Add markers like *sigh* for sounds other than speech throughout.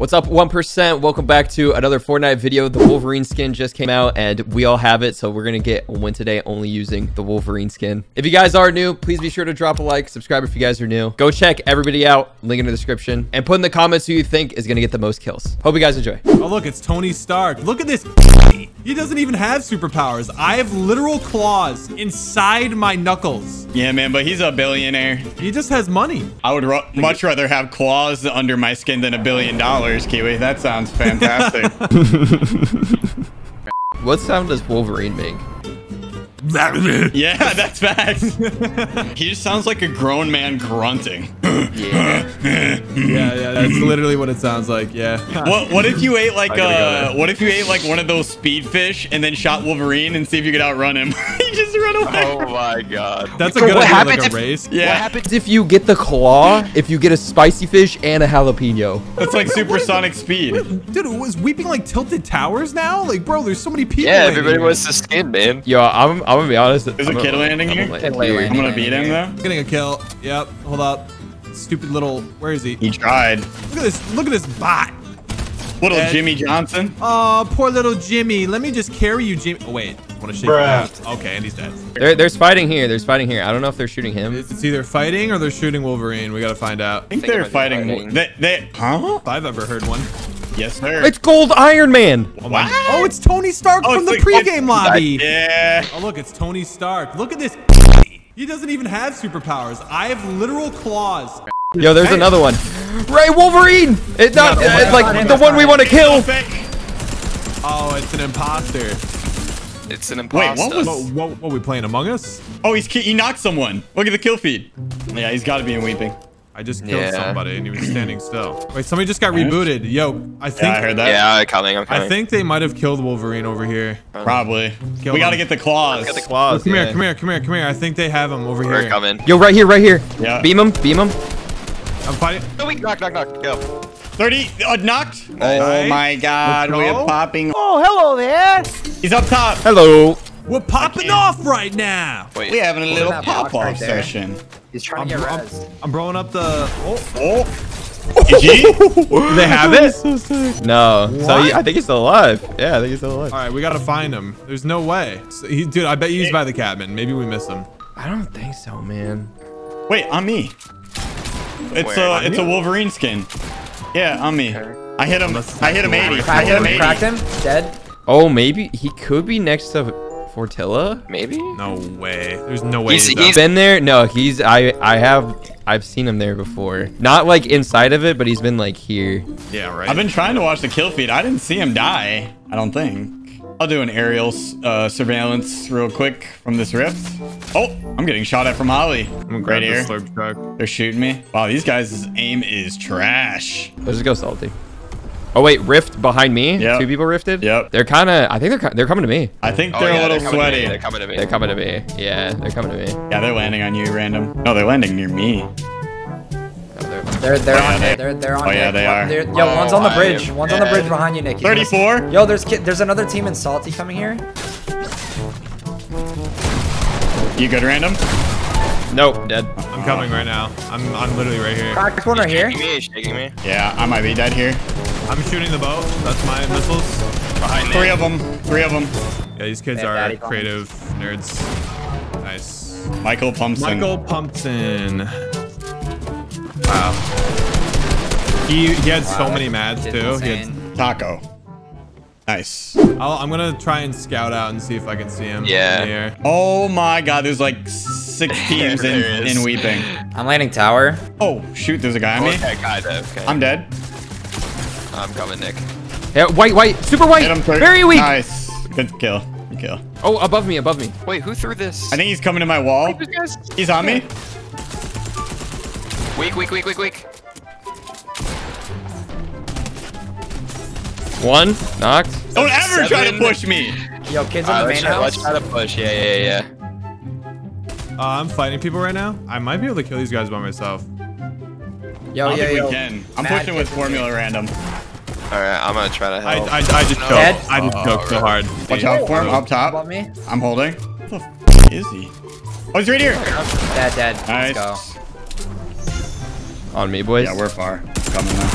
What's up, 1%? Welcome back to another Fortnite video. The Wolverine skin just came out, and we all have it, so we're going to get one today only using the Wolverine skin. If you guys are new, please be sure to drop a like, subscribe if you guys are new. Go check everybody out, link in the description, and put in the comments who you think is going to get the most kills. Hope you guys enjoy. Oh, look, it's Tony Stark. Look at this. He doesn't even have superpowers. I have literal claws inside my knuckles. Yeah, man, but he's a billionaire. He just has money. I would much rather have claws under my skin than a billion dollars, Kiwi. That sounds fantastic. *laughs* What sound does Wolverine make? yeah, that's facts. he just sounds like a grown man grunting. Yeah. Yeah, yeah, that's literally what it sounds like. Yeah. What what if you ate like I gotta go uh what if you ate like one of those speed fish and then shot Wolverine and see if you could outrun him? *laughs* he just run away. Oh my god. That's a good what idea, happens like a if- race. Yeah, What happens if you get the claw, if you get a spicy fish and a jalapeno? that's like supersonic speed. Dude, it was weeping like tilted towers now? Like, bro, there's so many people. Yeah, everybody here. wants the skin, man. Yo, I'm, I'm gonna be honest. There's a kid landing here? Kid I'm gonna beat him though. Getting a kill. Yep. Hold up. Stupid little. Where is he? He tried. Look at this. Look at this bot. Little Ed. Jimmy Johnson. Oh, poor little Jimmy. Let me just carry you, Jimmy. Oh, wait. I want to shake your. Okay, and he's dead. There, there's fighting here. There's fighting here. I don't know if they're shooting him. It's it's either fighting or they're shooting Wolverine. We gotta find out. I think Think they're fighting. fighting. They, they, huh? If I've ever heard one. Yes, sir. It's Gold Iron Man. Oh, my- What? oh it's Tony Stark Oh, from the it's like- pregame lobby. Yeah. Oh, look, it's Tony Stark. Look at this. He doesn't even have superpowers. I have literal claws. Yo, there's Hey. another one. Ray Wolverine. It's not No, it's like no, the one we want to kill. Oh, it's an imposter. It's an imposter. Wait, imposter. what was- What, what, what, we playing Among Us? Oh, he's ki- he knocked someone. Look at the kill feed. Yeah, he's got to be in weeping. I just killed Yeah. somebody and he was standing still. Wait, somebody just got rebooted. Yo, I think Yeah, I heard that. Yeah, I'm coming. I'm coming. I think they might have killed Wolverine over here. Probably. Kill we got to him. get the claws. Get the Claws. Come yeah. here, come here, come here, come here. I think they have him over We're here. coming. Yo, right here, right here. Yeah. Beam him, beam him. I'm fighting. No, we knock, knock, knock. Go. 30 uh, knocked. Oh my god, Let's we're popping. Oh, hello there. He's up top. Hello. We're popping off right now. Wait. We're having a little pop off right there. Session. He's trying I'm, to get I'm, res. I'm blowing up the. Oh, Oh. GG? *laughs* they have it. *laughs* No. So What? he, I think he's still alive. Yeah, I think he's still alive. All right, we gotta find him. There's no way. So he, dude, I bet he's by the cabin. Maybe we miss him. I don't think so, man. Wait, on me. It's Where? a On it's a Wolverine skin. Yeah, on me. I hit him. I hit him 80. I hit him him. 80. Cracked him. Dead. Oh, maybe he could be next to Fortilla. Maybe? No way. There's no way. He's- He's, he's- up. Been there? No, he's I I have I've seen him there before. Not like inside of it, but he's been like here. yeah, right. I've been trying to watch the kill feed. I didn't see him die. I don't think. I'll do an aerial uh, surveillance real quick from this rift. Oh, I'm getting shot at from Holly. I'm gonna right grab here. slurp truck. They're shooting me. Wow, these guys' aim is trash. Let's just go salty. Oh wait, rift behind me. Yep. Two people rifted. Yep. They're kind of. I think they're they're coming to me. I think Oh, they're yeah, a little coming to me. sweaty. They're coming to me. They're coming to me. Yeah, they're coming to me. Yeah, they're landing on you, Randumb. No, they're landing near me. Oh, they're- They're they're Oh, yeah, on they- it. They're they're on oh, yeah, it. they are. they're- Yo, one's on the Oh, bridge. I am One's on the bridge behind you, Nick. 34. Yo, there's there's another team in Salty coming here. You good, Randumb? Nope, dead. I'm coming right now. I'm I'm literally right here. Cracked one right here. Shaking me, he's shaking me. Yeah, I might be dead here. I'm shooting the boat. That's my missiles. Behind me. Three of them. Three of them. Yeah, these kids are daddy pump. creative nerds. Nice. Michael Pumpson. Michael Pumpton. Wow. He he had so many mads Did too. He had. Taco. Nice. I'll, I'm gonna try and scout out and see if I can see him. Yeah. In. Oh my god, there's like six *laughs* teams in, in Weeping. I'm landing tower. Oh, shoot, there's a guy on me. Okay, kind of. Okay. I'm dead. I'm coming, Nick. Yeah, white, white, super white. Hit him third. Very weak. Nice. Good kill. Good kill. Oh, above me, above me. Wait, who threw this? I think he's coming to my wall. He's on me. Weak, weak, weak, weak, weak. One knocked. Don't ever try to push me. Yo, kids Alright, on the let's, main try, let's try to push. Yeah, yeah, yeah. Uh, I'm fighting people right now. I might be able to kill these guys by myself. Yo, I don't yo, think yo. we can. I'm Mad pushing with kids. Formula Randumb. Alright, I'm gonna try to I, help. I, I just choked. Dead? I just Oh, choked so right. hard. Watch out for him up top. Above me. I'm holding. What the f is he? Oh, he's right here. Dead, dead. Nice. Let's go. On me, boys. Yeah, we're far. Coming now.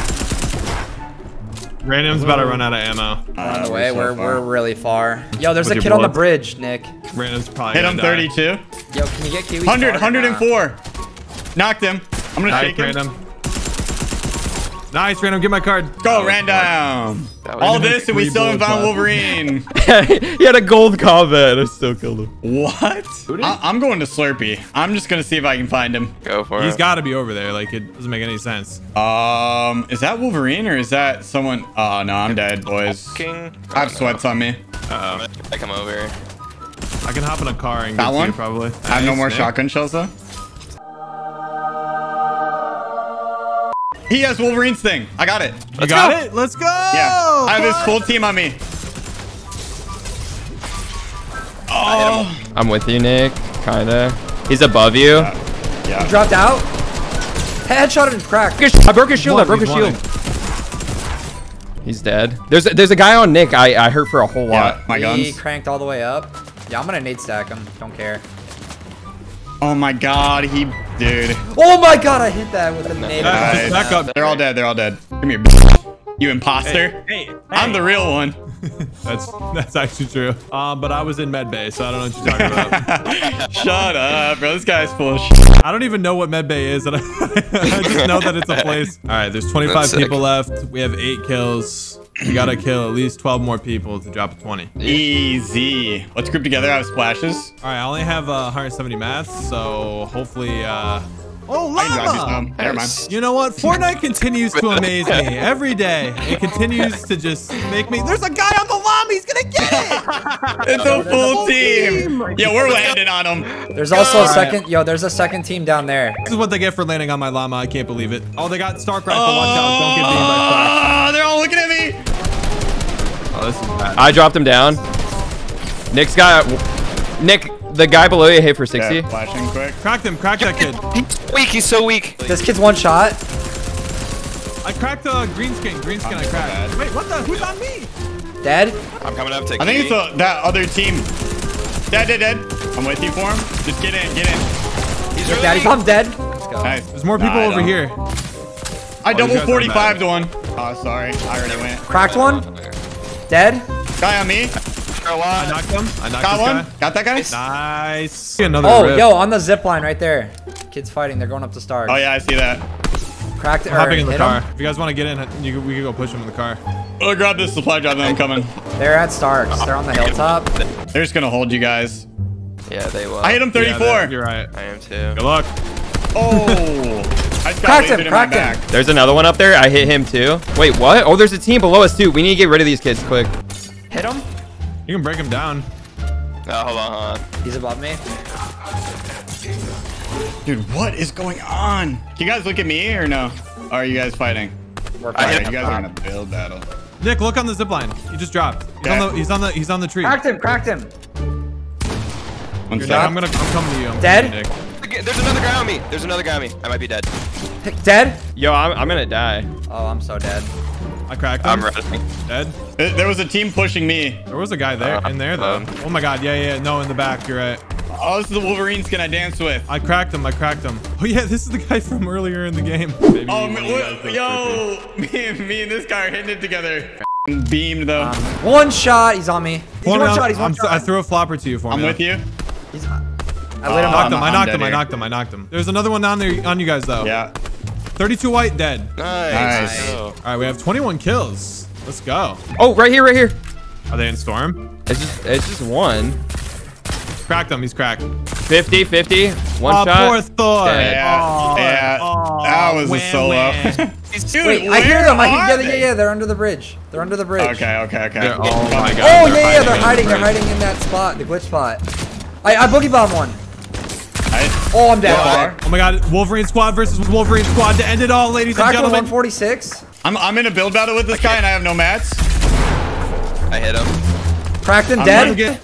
Randumb's about to run out of ammo. On the Uh, way, so we're, we're really far. Yo, there's With a kid on the bridge, Nick. Randumb's probably Hit him gonna die. 32. Yo, can you get Kiwi? 100, started? 104. Knocked him. I'm gonna Nice, shake him. Randumb. Nice, Randumb. Get my card. Go, Randumb. All this and we still haven't found. Wolverine. *laughs* he had a gold combat. I still killed him. what? I- I'm going to Slurpy. I'm just gonna see if I can find him. Go for He's it. He's got to be over there. Like it doesn't make any sense. Um, is that Wolverine or is that someone? Oh no, I'm dead, boys. King. I have sweats on me. Uh I come over. oh. I can hop in a car and Got get to one? you probably. I have no more Nick. shotgun shells though. He has Wolverine's thing. I got it. You got it? Let's go. Yeah, I have his full team on me. Oh, I'm with you, Nick. Kinda. He's above you. yeah. Dropped out. Headshot and crack. I broke his shield. I broke his he's shield. one. He's dead. There's a, there's a guy on Nick. I I hurt for a whole Yeah, lot. my He cranked all the way up. Yeah, I'm gonna nade stack him. Don't care. Oh my god, he, dude. Oh my god, I hit that with a nade. Nice. Nice. Back up. They're all dead. They're all dead. Come here, *laughs* you imposter. Hey, I'm the real one. *laughs* That's that's actually true. Um, but I was in med bay, so I don't know what you're talking about. *laughs* Shut up, bro. This guy's full of shit. I don't even know what med bay is, and I, I just know that it's a place. All right, there's 25 That's sick. people left. We have eight kills. We gotta kill at least 12 more people to drop a 20. Easy. Let's group together. I have splashes. All right, I only have uh, 170 mats, so hopefully. Uh... Oh, I you lava! some. Never mind. You know what? Fortnite continues to amaze me every day. It continues to just make me. There's a guy on the llama. He's gonna get it. *laughs* It's a full team. Yeah, we're landing on him. There's also a Alright. second. Yo, there's a second team down there. This is what they get for landing on my llama. I can't believe it. Oh, they got Stark rifle. Watch out! Don't get beamed by Stark. Oh, they're all looking at me. Oh, this is bad. I dropped him down. Nick's got. Nick, the guy below you hit for 60. Yeah, flashing quick. Cracked him. Cracked that kid. He's weak. He's so weak. This kid's one shot. I cracked uh, green skin. Green skin. I so cracked. bad. Wait, what the? Who's on me? Dead. I'm coming up to. I think it's a, that other team. Dead, dead, dead. I'm with you for him. Just get in, get in. He's really daddy weak. bomb dead. Let's go. Nice. There's more people Nah, over here. I these double 45 to one. Oh, sorry. I already went. Cracked one. Dead. Guy on me. A I lot. knocked him. I knocked Got this one. guy. Got that guy? Nice. Another Oh, rip. yo, on the zip line right there. Kids fighting. They're going up to stars. Oh, yeah, I see that. Cracked it. I'm hopping in the car. him. If you guys want to get in, you, we can go push them in the car. Oh, grab this supply drop, then I'm coming. They're at Starks. They're on the hilltop. They're just gonna hold you guys. Yeah, they will. I hit him 34. that- you're right. I am too. Good luck. Oh. *laughs* I just got Cracked him, lasered in my cracked him. back. There's another one up there. I hit him too. Wait, what? Oh, there's a team below us too. We need to get rid of these kids quick. Hit him. You can break him down. Oh, hold on, hold on. He's above me. Dude, what is going on? Can you guys look at me or no? Or are you guys fighting? We're Alright, fighting. you guys are gonna build battle. Nick, look on the zip line. He just dropped. He's, on the, he's on the he's on the tree. Cracked him. Cracked him. One Nick, sec. I'm gonna I'm coming to you. I'm Dead? coming Nick. There's another guy on me. There's another guy on me. I might be dead. Dead. Yo, I'm, I'm gonna die. Oh, I'm so dead. I cracked him. I'm running. Dead. There there was a team pushing me. There was a guy there Uh, in there though. um, oh my god. Yeah, yeah. No, in the back. You're right. Oh, this is the Wolverine skin I danced with. I cracked him. I cracked him. *laughs* Oh yeah, this is the guy from earlier in the game. Maybe Oh, one me, of you guys knows yo, me, and- me and this guy are hitting it together. Beamed though. Um, one shot. He's on me. He's Hold one shot. He's one I'm th- I threw a flopper to you for me. I'm with you. He's, I lit him Oh, Knocked up. him. I I'm knocked dead him. I knocked him. I knocked him. There's another one down there on you guys though. Yeah. 32 white dead. Nice. Nice. All right, we have 21 kills. Let's go. Oh, right here, right here. Are they in storm? It's just it's just one. Cracked him. He's cracked. 50, 50. One oh, shot. poor Thor. Yeah. Oh, yeah. oh, that was a wham, solo. wham. *laughs* Dude, Wait, I hear them. I are hear. Yeah, yeah, yeah. They're under the bridge. They're under the bridge. Okay, okay, okay. They're- oh my god. Oh yeah, yeah. They're in the hiding. They're hiding in that spot, the glitch spot. I, I boogie bomb one. I- Oh, I'm dead. Far. Oh my god, Wolverine squad versus Wolverine squad to end it all, ladies and Cracked one gentlemen. 146. I'm, I'm in a build battle with this guy and I have no mats. I hit him. Cracked him I'm dead. running.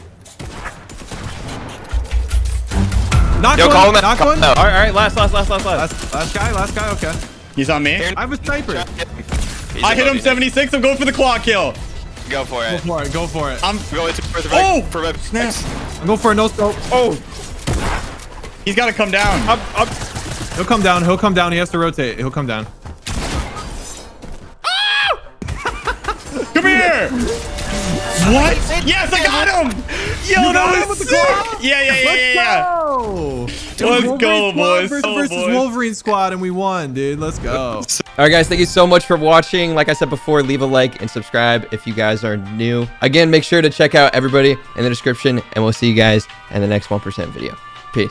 Knock Yo, one. call him. Knock Call one. him. All right, all right. Last, last, last, last, last. Last, last guy. Last guy. Okay. He's on me. I have a sniper. He's I hit him 76. I'm going for the quad kill. Go for it. Go it. for it. Go for it. I'm. I'm going to for the Oh! for Snap. I'm going for a no scope. Oh, He's got to come down. up, up. He'll come down. He'll come down. He has to rotate. He'll come down. *laughs* Come here. What? Yes, I got him. Yo, got that was sick. claw? Yeah, yeah, yeah, yeah, yeah. go. Let's go, boys. Squad Oh, versus boys. Wolverine Squad, and we won, dude. Let's go. All right, guys, thank you so much for watching. Like I said before, leave a like and subscribe if you guys are new. Again, make sure to check out everybody in the description, and we'll see you guys in the next 1% video. Peace.